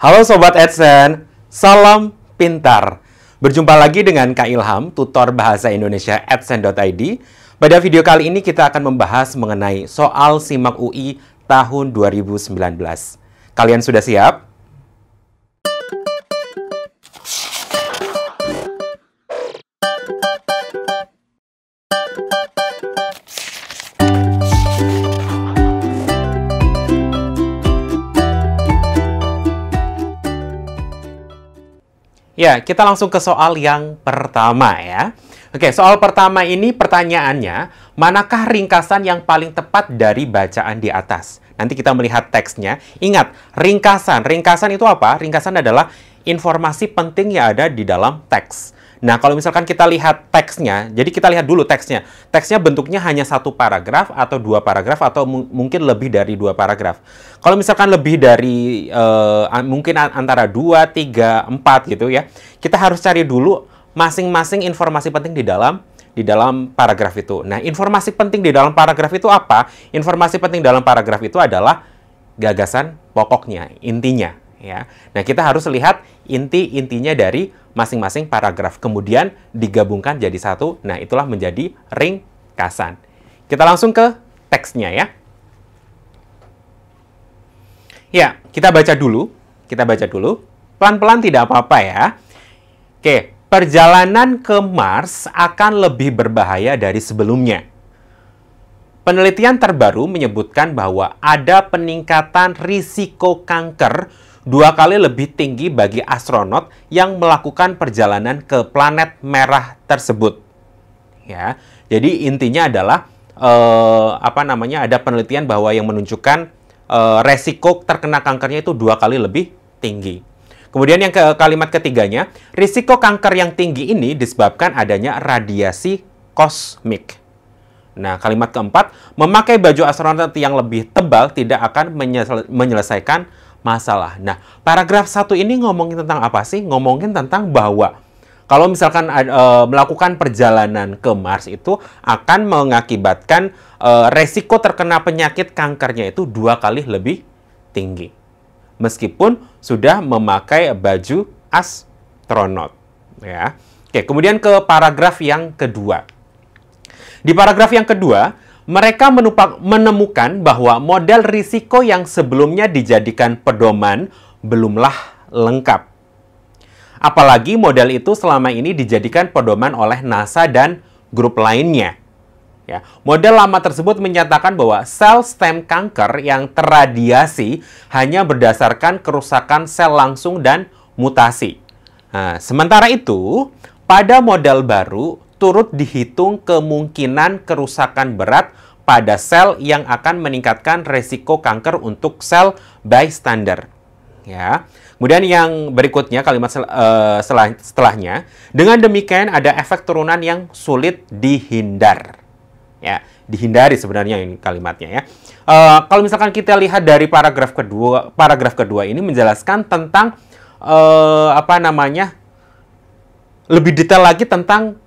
Halo Sobat Edsen, salam pintar. Berjumpa lagi dengan Kak Ilham, tutor bahasa Indonesia Edsen.id. Pada video kali ini kita akan membahas mengenai soal SIMAK UI tahun 2019. Kalian sudah siap? Ya, kita langsung ke soal yang pertama ya. Oke, soal pertama ini pertanyaannya, manakah ringkasan yang paling tepat dari bacaan di atas? Nanti kita melihat teksnya. Ingat, ringkasan. Ringkasan itu apa? Ringkasan adalah informasi penting yang ada di dalam teks. Nah, kalau misalkan kita lihat teksnya, jadi kita lihat dulu teksnya. Teksnya bentuknya hanya satu paragraf atau dua paragraf atau mungkin lebih dari dua paragraf. Kalau misalkan lebih dari uh, mungkin antara dua, tiga, empat gitu ya, kita harus cari dulu masing-masing informasi penting di dalam di dalam paragraf itu. Nah, informasi penting di dalam paragraf itu apa? Informasi penting dalam paragraf itu adalah gagasan pokoknya, intinya ya. Nah, kita harus lihat inti-intinya dari masing-masing paragraf. Kemudian digabungkan jadi satu. Nah, itulah menjadi ringkasan. Kita langsung ke teksnya ya. Ya, kita baca dulu. Kita baca dulu. Pelan-pelan tidak apa-apa ya. Oke, perjalanan ke Mars akan lebih berbahaya dari sebelumnya. Penelitian terbaru menyebutkan bahwa ada peningkatan risiko kanker dua kali lebih tinggi bagi astronot yang melakukan perjalanan ke planet merah tersebut. Ya, jadi intinya adalah eh, apa namanya ada penelitian bahwa yang menunjukkan eh, resiko terkena kankernya itu dua kali lebih tinggi. Kemudian yang ke kalimat ketiganya, risiko kanker yang tinggi ini disebabkan adanya radiasi kosmik. Nah, kalimat keempat, memakai baju astronot yang lebih tebal tidak akan menyelesaikan masalah. Nah, paragraf satu ini ngomongin tentang apa sih? Ngomongin tentang bahwa kalau misalkan uh, melakukan perjalanan ke Mars itu akan mengakibatkan uh, resiko terkena penyakit kankernya itu dua kali lebih tinggi. Meskipun sudah memakai baju astronot. Ya. Oke, kemudian ke paragraf yang kedua. Di paragraf yang kedua, mereka menemukan bahwa model risiko yang sebelumnya dijadikan pedoman belumlah lengkap. Apalagi model itu selama ini dijadikan pedoman oleh NASA dan grup lainnya. Ya, model lama tersebut menyatakan bahwa sel stem kanker yang terradiasi hanya berdasarkan kerusakan sel langsung dan mutasi. Nah, sementara itu, pada model baru, turut dihitung kemungkinan kerusakan berat pada sel yang akan meningkatkan resiko kanker untuk sel bystander. Ya. Kemudian yang berikutnya kalimat sel, uh, setelah, setelahnya, dengan demikian ada efek turunan yang sulit dihindar. Ya, dihindari sebenarnya ini kalimatnya ya. Uh, kalau misalkan kita lihat dari paragraf kedua, paragraf kedua ini menjelaskan tentang uh, apa namanya lebih detail lagi tentang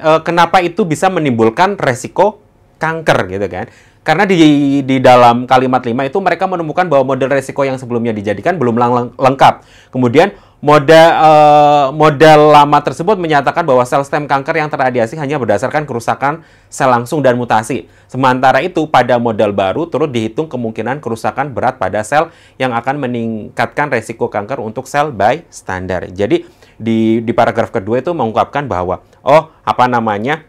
uh, kenapa itu bisa menimbulkan resiko kanker gitu kan. Karena di di dalam kalimat 5 itu mereka menemukan bahwa model resiko yang sebelumnya dijadikan belum leng lengkap. Kemudian model uh, model lama tersebut menyatakan bahwa sel stem kanker yang terradiasi hanya berdasarkan kerusakan sel langsung dan mutasi. Sementara itu pada model baru turut dihitung kemungkinan kerusakan berat pada sel yang akan meningkatkan resiko kanker untuk sel by standar. Jadi di di paragraf kedua itu mengungkapkan bahwa oh apa namanya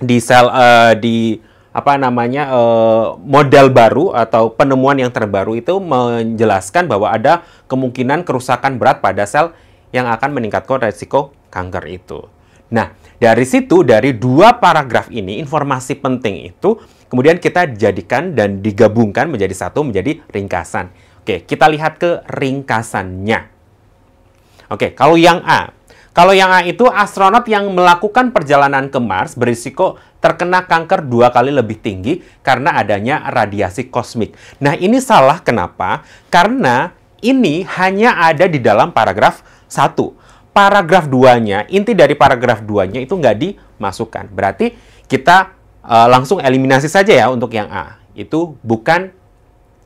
di sel uh, di apa namanya uh, model baru atau penemuan yang terbaru itu menjelaskan bahwa ada kemungkinan kerusakan berat pada sel yang akan meningkatkan resiko kanker itu. Nah, dari situ dari dua paragraf ini informasi penting itu kemudian kita jadikan dan digabungkan menjadi satu menjadi ringkasan. Oke, kita lihat ke ringkasannya. Oke, kalau yang A, kalau yang A itu astronot yang melakukan perjalanan ke Mars berisiko terkena kanker dua kali lebih tinggi karena adanya radiasi kosmik. Nah ini salah kenapa? Karena ini hanya ada di dalam paragraf 1. Paragraf 2-nya, inti dari paragraf 2-nya itu nggak dimasukkan. Berarti kita uh, langsung eliminasi saja ya untuk yang A. Itu bukan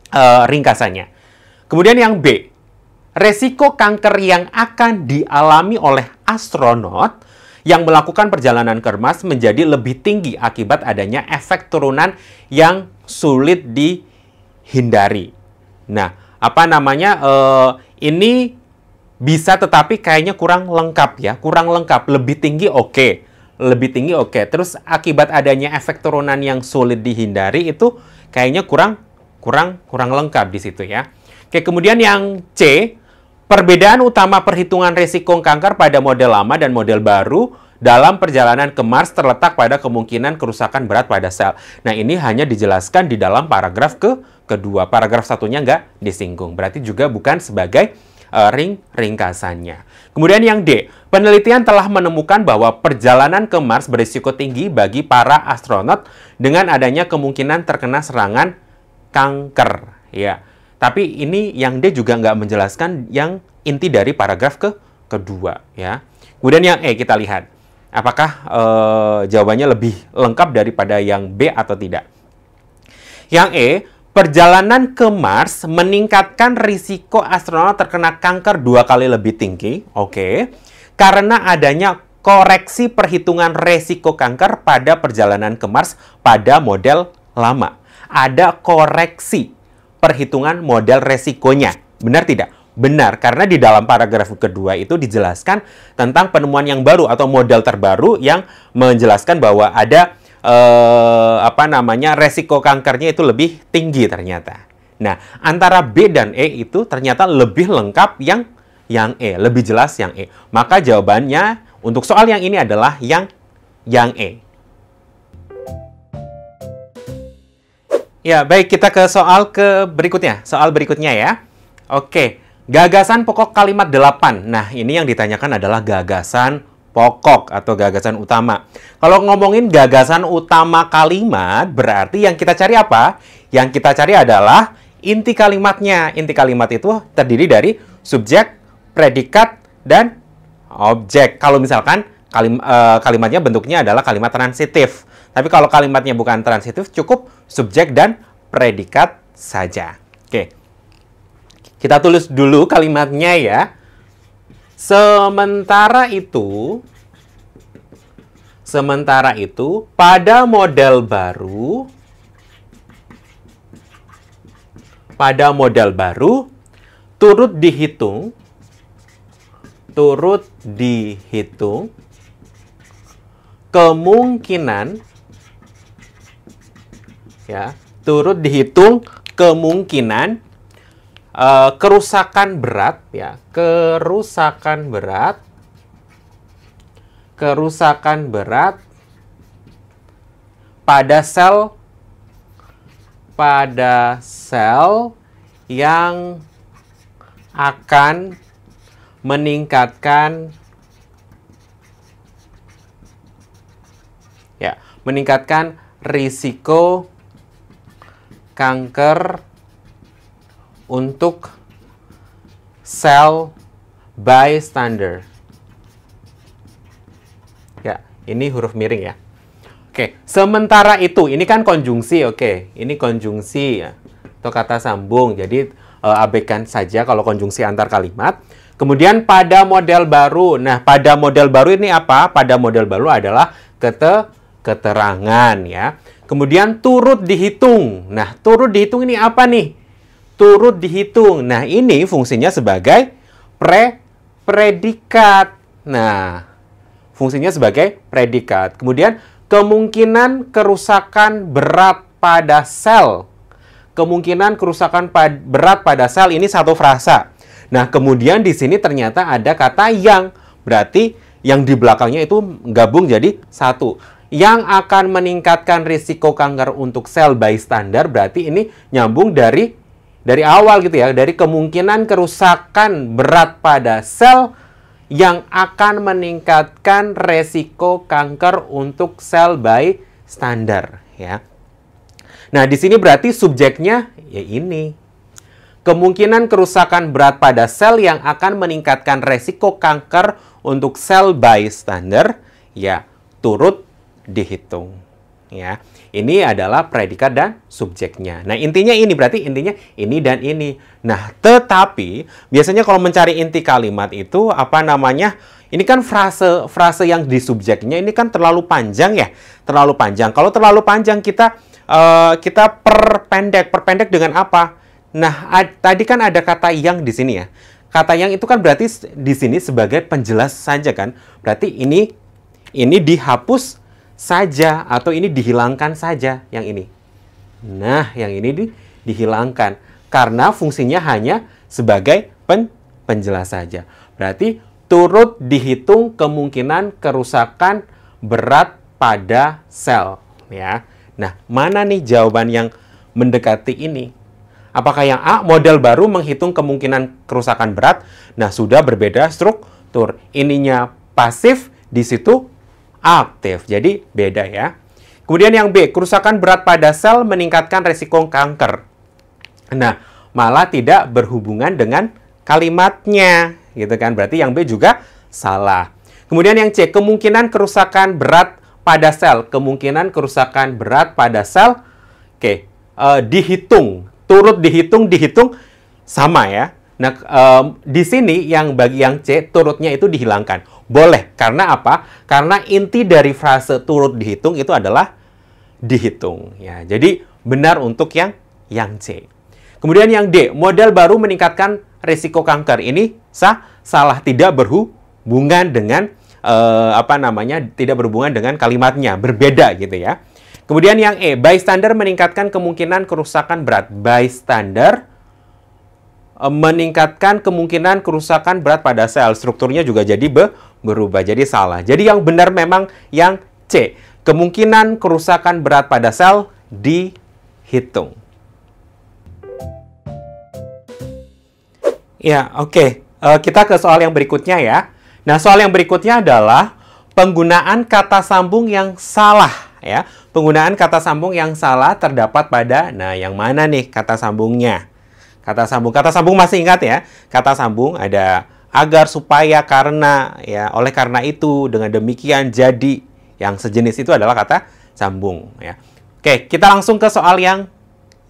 uh, ringkasannya. Kemudian yang B. resiko kanker yang akan dialami oleh astronot yang melakukan perjalanan ke Mars menjadi lebih tinggi akibat adanya efek turunan yang sulit dihindari. Nah, apa namanya? Uh, ini bisa tetapi kayaknya kurang lengkap ya, kurang lengkap. Lebih tinggi oke, okay. lebih tinggi oke. Okay. Terus akibat adanya efek turunan yang sulit dihindari itu kayaknya kurang kurang kurang lengkap di situ ya. Oke, kemudian yang C, perbedaan utama perhitungan resiko kanker pada model lama dan model baru dalam perjalanan ke Mars terletak pada kemungkinan kerusakan berat pada sel. Nah, ini hanya dijelaskan di dalam paragraf ke kedua. Paragraf satunya nggak disinggung. Berarti juga bukan sebagai uh, ring ringkasannya. Kemudian yang D, penelitian telah menemukan bahwa perjalanan ke Mars berisiko tinggi bagi para astronot dengan adanya kemungkinan terkena serangan kanker. Ya, tapi ini yang D juga nggak menjelaskan yang inti dari paragraf ke kedua. Ya, kemudian yang E kita lihat, apakah uh, jawabannya lebih lengkap daripada yang B atau tidak? Yang E, Perjalanan ke Mars meningkatkan risiko astronot terkena kanker dua kali lebih tinggi, oke, okay, karena adanya koreksi perhitungan resiko kanker pada perjalanan ke Mars pada model lama. Ada koreksi perhitungan model resikonya. Benar tidak? Benar, karena di dalam paragraf kedua itu dijelaskan tentang penemuan yang baru atau model terbaru yang menjelaskan bahwa ada eh, apa namanya resiko kankernya itu lebih tinggi ternyata. Nah, antara B dan E itu ternyata lebih lengkap yang yang E, lebih jelas yang E. Maka jawabannya untuk soal yang ini adalah yang yang E. Ya, baik kita ke soal ke berikutnya. Soal berikutnya ya. Oke, gagasan pokok kalimat 8. Nah, ini yang ditanyakan adalah gagasan pokok atau gagasan utama. Kalau ngomongin gagasan utama kalimat, berarti yang kita cari apa? Yang kita cari adalah inti kalimatnya. Inti kalimat itu terdiri dari subjek, predikat, dan objek. Kalau misalkan kalim, uh, kalimatnya bentuknya adalah kalimat transitif. Tapi kalau kalimatnya bukan transitif, cukup subjek dan predikat saja. Oke. Kita tulis dulu kalimatnya ya. Sementara itu, sementara itu pada model baru, pada model baru turut dihitung, turut dihitung kemungkinan ya, turut dihitung kemungkinan uh, kerusakan berat ya, kerusakan berat kerusakan berat pada sel pada sel yang akan meningkatkan ya, meningkatkan risiko kanker untuk sel bystander. Ya, ini huruf miring ya. Oke, sementara itu, ini kan konjungsi, oke. Ini konjungsi ya. Atau kata sambung. Jadi uh, abaikan saja kalau konjungsi antar kalimat. Kemudian pada model baru. Nah, pada model baru ini apa? Pada model baru adalah kete keterangan ya. Kemudian turut dihitung. Nah, turut dihitung ini apa nih? turut dihitung. Nah, ini fungsinya sebagai pre predikat. Nah, fungsinya sebagai predikat. Kemudian kemungkinan kerusakan berat pada sel. Kemungkinan kerusakan pad berat pada sel ini satu frasa. Nah, kemudian di sini ternyata ada kata yang. Berarti yang di belakangnya itu gabung jadi satu. Yang akan meningkatkan risiko kanker untuk sel bystander berarti ini nyambung dari dari awal gitu ya, dari kemungkinan kerusakan berat pada sel yang akan meningkatkan resiko kanker untuk sel by standar ya. Nah, di sini berarti subjeknya ya ini. Kemungkinan kerusakan berat pada sel yang akan meningkatkan resiko kanker untuk sel by standar ya turut dihitung ya. Ini adalah predikat dan subjeknya. Nah, intinya ini berarti intinya ini dan ini. Nah, tetapi biasanya kalau mencari inti kalimat itu apa namanya? Ini kan frase frase yang di subjeknya ini kan terlalu panjang ya, terlalu panjang. Kalau terlalu panjang kita uh, kita perpendek, perpendek dengan apa? Nah, tadi kan ada kata yang di sini ya. Kata yang itu kan berarti di sini sebagai penjelas saja kan. Berarti ini ini dihapus saja atau ini dihilangkan saja yang ini. Nah, yang ini di, dihilangkan karena fungsinya hanya sebagai pen, penjelas saja. Berarti turut dihitung kemungkinan kerusakan berat pada sel ya. Nah, mana nih jawaban yang mendekati ini? Apakah yang A model baru menghitung kemungkinan kerusakan berat? Nah, sudah berbeda struktur. Ininya pasif, di situ aktif. Jadi beda ya. Kemudian yang B, kerusakan berat pada sel meningkatkan resiko kanker. Nah, malah tidak berhubungan dengan kalimatnya, gitu kan? Berarti yang B juga salah. Kemudian yang C, kemungkinan kerusakan berat pada sel, kemungkinan kerusakan berat pada sel, oke, uh, dihitung, turut dihitung, dihitung sama ya. Nah, um, di sini yang bagi yang C turutnya itu dihilangkan. Boleh. Karena apa? Karena inti dari frase turut dihitung itu adalah dihitung ya. Jadi benar untuk yang yang C. Kemudian yang D, model baru meningkatkan risiko kanker. Ini sah salah tidak berhubungan dengan uh, apa namanya? tidak berhubungan dengan kalimatnya, berbeda gitu ya. Kemudian yang E, bystander meningkatkan kemungkinan kerusakan berat. Bystander Eh, meningkatkan kemungkinan kerusakan berat pada sel. Strukturnya juga jadi be berubah, jadi salah. Jadi yang benar memang yang C. Kemungkinan kerusakan berat pada sel dihitung. Ya, oke. Okay. Uh, eh, kita ke soal yang berikutnya ya. Nah, soal yang berikutnya adalah penggunaan kata sambung yang salah ya. Penggunaan kata sambung yang salah terdapat pada nah yang mana nih kata sambungnya? Kata sambung. Kata sambung masih ingat ya? Kata sambung ada agar, supaya, karena, ya. Oleh karena itu, dengan demikian, jadi. Yang sejenis itu adalah kata sambung, ya. Oke, kita langsung ke soal yang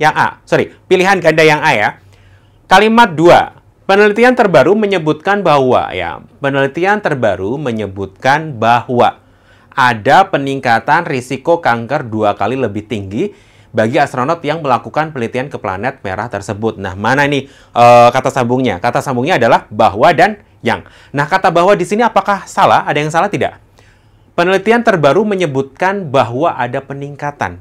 yang A. Sorry, pilihan ganda yang A ya. Kalimat 2. Penelitian terbaru menyebutkan bahwa ya, penelitian terbaru menyebutkan bahwa ada peningkatan risiko kanker dua kali lebih tinggi bagi astronot yang melakukan penelitian ke planet merah tersebut. Nah, mana ini uh, kata sambungnya? Kata sambungnya adalah bahwa dan yang. Nah, kata bahwa di sini apakah salah? Ada yang salah tidak? Penelitian terbaru menyebutkan bahwa ada peningkatan.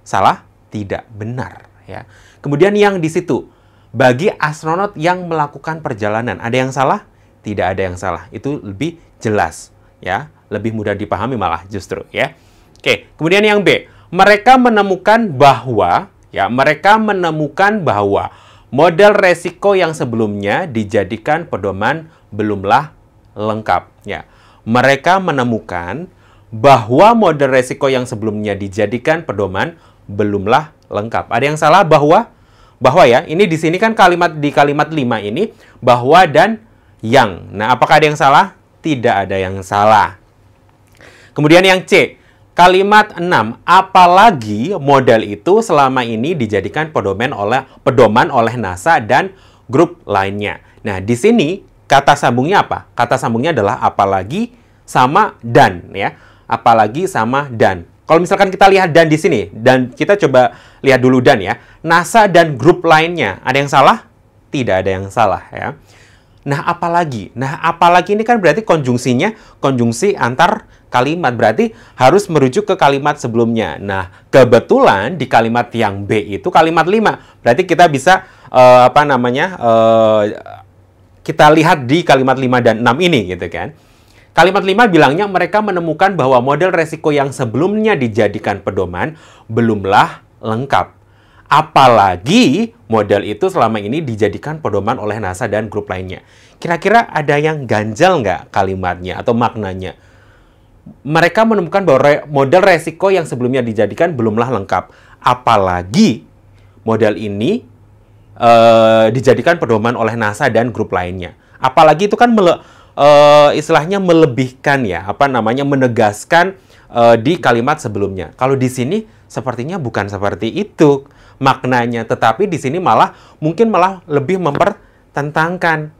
Salah? Tidak benar, ya. Kemudian yang di situ bagi astronot yang melakukan perjalanan, ada yang salah? Tidak ada yang salah. Itu lebih jelas, ya. Lebih mudah dipahami malah justru, ya. Oke, kemudian yang B mereka menemukan bahwa ya mereka menemukan bahwa model resiko yang sebelumnya dijadikan pedoman belumlah lengkap ya. Mereka menemukan bahwa model resiko yang sebelumnya dijadikan pedoman belumlah lengkap. Ada yang salah bahwa bahwa ya, ini di sini kan kalimat di kalimat 5 ini bahwa dan yang. Nah, apakah ada yang salah? Tidak ada yang salah. Kemudian yang C, Kalimat 6, apalagi model itu selama ini dijadikan pedoman oleh pedoman oleh NASA dan grup lainnya. Nah, di sini kata sambungnya apa? Kata sambungnya adalah apalagi sama dan ya. Apalagi sama dan. Kalau misalkan kita lihat dan di sini dan kita coba lihat dulu dan ya. NASA dan grup lainnya, ada yang salah? Tidak ada yang salah ya. Nah, apalagi? Nah, apalagi ini kan berarti konjungsinya konjungsi antar kalimat berarti harus merujuk ke kalimat sebelumnya. Nah, kebetulan di kalimat yang B itu kalimat 5. Berarti kita bisa uh, apa namanya? Uh, kita lihat di kalimat 5 dan 6 ini gitu kan. Kalimat 5 bilangnya mereka menemukan bahwa model resiko yang sebelumnya dijadikan pedoman belumlah lengkap. Apalagi model itu selama ini dijadikan pedoman oleh NASA dan grup lainnya. Kira-kira ada yang ganjal nggak kalimatnya atau maknanya? Mereka menemukan bahwa re model resiko yang sebelumnya dijadikan belumlah lengkap. Apalagi model ini uh, dijadikan pedoman oleh NASA dan grup lainnya. Apalagi itu kan mele uh, istilahnya melebihkan ya, apa namanya menegaskan uh, di kalimat sebelumnya. Kalau di sini sepertinya bukan seperti itu maknanya, tetapi di sini malah mungkin malah lebih mempertentangkan.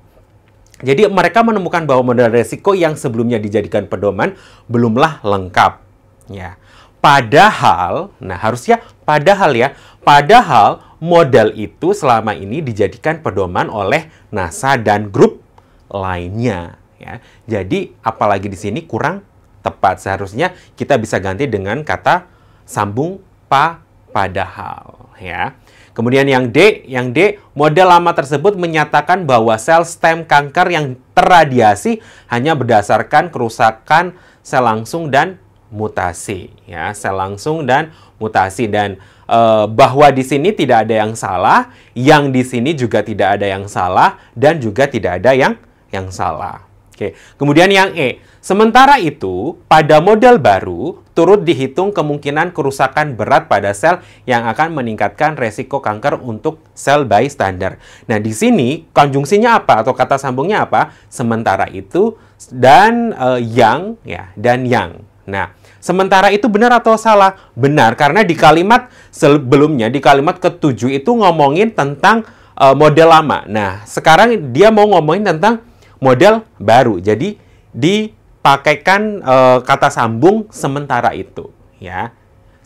Jadi mereka menemukan bahwa model resiko yang sebelumnya dijadikan pedoman belumlah lengkap. Ya. Padahal, nah harusnya padahal ya, padahal model itu selama ini dijadikan pedoman oleh NASA dan grup lainnya. Ya. Jadi apalagi di sini kurang tepat. Seharusnya kita bisa ganti dengan kata sambung pa padahal. Ya. Kemudian yang D, yang D, model lama tersebut menyatakan bahwa sel stem kanker yang terradiasi hanya berdasarkan kerusakan sel langsung dan mutasi ya sel langsung dan mutasi dan e, bahwa di sini tidak ada yang salah, yang di sini juga tidak ada yang salah dan juga tidak ada yang yang salah. Oke. Kemudian yang E, sementara itu pada model baru turut dihitung kemungkinan kerusakan berat pada sel yang akan meningkatkan resiko kanker untuk sel bystander. Nah, di sini konjungsinya apa atau kata sambungnya apa? Sementara itu dan e, yang ya dan yang. Nah, Sementara itu benar atau salah? Benar, karena di kalimat sebelumnya, di kalimat ketujuh itu ngomongin tentang uh, model lama. Nah, sekarang dia mau ngomongin tentang model baru. Jadi, dipakaikan uh, kata sambung sementara itu. ya.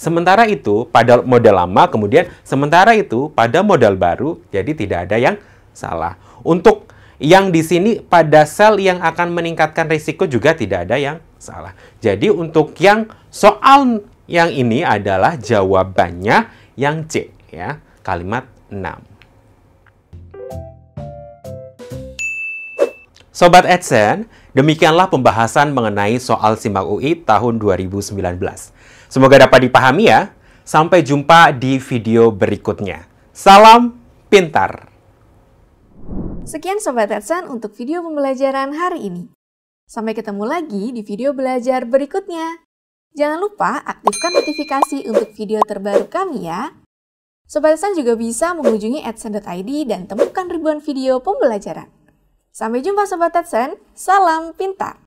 Sementara itu pada model lama, kemudian sementara itu pada model baru, jadi tidak ada yang salah. Untuk yang di sini pada sel yang akan meningkatkan risiko juga tidak ada yang salah. Jadi untuk yang soal yang ini adalah jawabannya yang C ya, kalimat 6. Sobat Edsen, demikianlah pembahasan mengenai soal SIMAK UI tahun 2019. Semoga dapat dipahami ya. Sampai jumpa di video berikutnya. Salam pintar. Sekian Sobat Edsan untuk video pembelajaran hari ini. Sampai ketemu lagi di video belajar berikutnya. Jangan lupa aktifkan notifikasi untuk video terbaru kami ya. Sobat Edsan juga bisa mengunjungi edsan.id dan temukan ribuan video pembelajaran. Sampai jumpa Sobat Edsan, salam pintar!